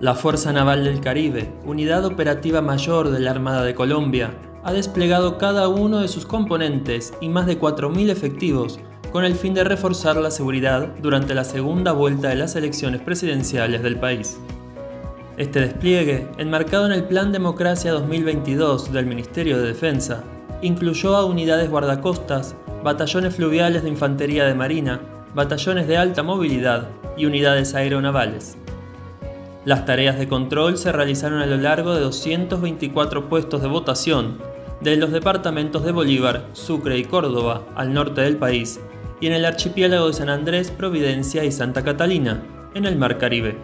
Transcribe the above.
La Fuerza Naval del Caribe, unidad operativa mayor de la Armada de Colombia, ha desplegado cada uno de sus componentes y más de 4.000 efectivos con el fin de reforzar la seguridad durante la segunda vuelta de las elecciones presidenciales del país. Este despliegue, enmarcado en el Plan Democracia 2022 del Ministerio de Defensa, incluyó a unidades guardacostas, batallones fluviales de infantería de marina, batallones de alta movilidad y unidades aeronavales. Las tareas de control se realizaron a lo largo de 224 puestos de votación de los departamentos de Bolívar, Sucre y Córdoba, al norte del país, y en el archipiélago de San Andrés, Providencia y Santa Catalina, en el Mar Caribe.